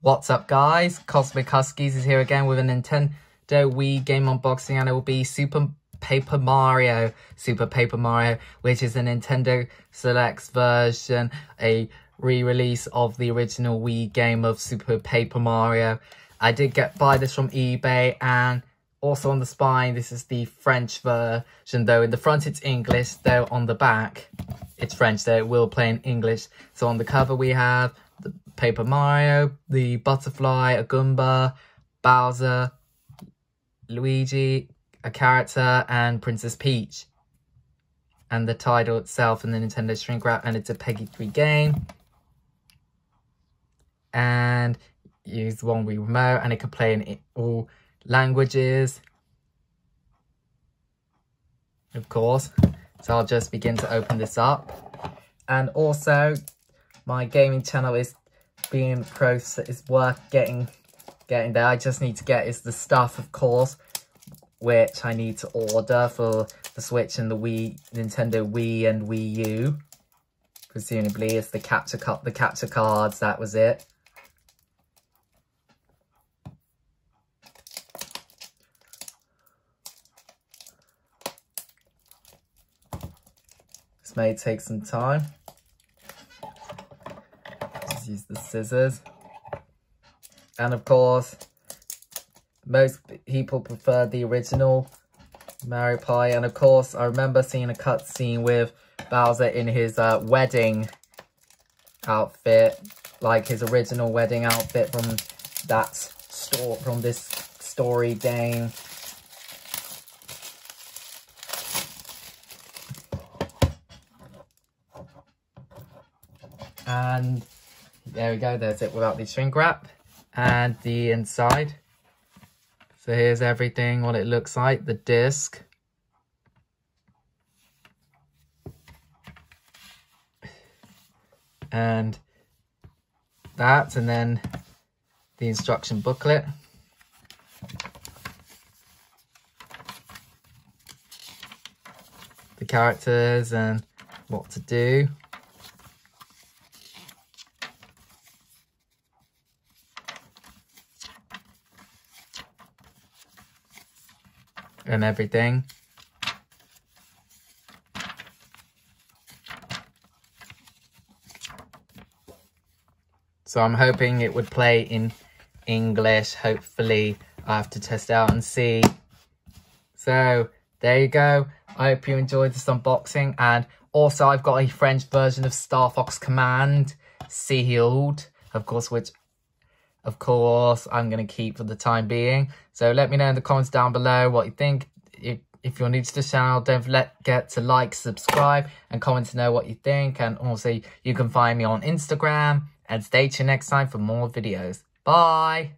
What's up guys? Cosmic Huskies is here again with a Nintendo Wii game unboxing and it will be Super Paper Mario. Super Paper Mario, which is a Nintendo Selects version, a re-release of the original Wii game of Super Paper Mario. I did get buy this from eBay and also on the spine, this is the French version, though in the front it's English, though on the back it's French, though it will play in English. So on the cover we have the Paper Mario, the Butterfly, a Goomba, Bowser, Luigi, a character, and Princess Peach. And the title itself and the Nintendo shrink wrap, and it's a PEGI 3 game. And use the one Wii remote, and it can play in all languages. Of course. So I'll just begin to open this up. And also, my gaming channel is being processed, is worth getting getting there. I just need to get is the stuff, of course, which I need to order for the Switch and the Wii, Nintendo Wii and Wii U. Presumably, it's the capture cut, the capture cards. That was it. This may take some time use the scissors. And of course, most people prefer the original Mario Pie. And of course, I remember seeing a cutscene with Bowser in his uh, wedding outfit, like his original wedding outfit from that store, from this story game. And there we go, there's it without the shrink wrap. And the inside. So here's everything, what it looks like, the disc. And that, and then the instruction booklet. The characters and what to do. And everything. So I'm hoping it would play in English. Hopefully I have to test out and see. So there you go. I hope you enjoyed this unboxing. And also I've got a French version of Star Fox Command sealed. Of course, which of course, I'm going to keep for the time being. So let me know in the comments down below what you think. If, if you're new to the channel, don't forget to like, subscribe, and comment to know what you think. And also, you can find me on Instagram. And stay tuned next time for more videos. Bye!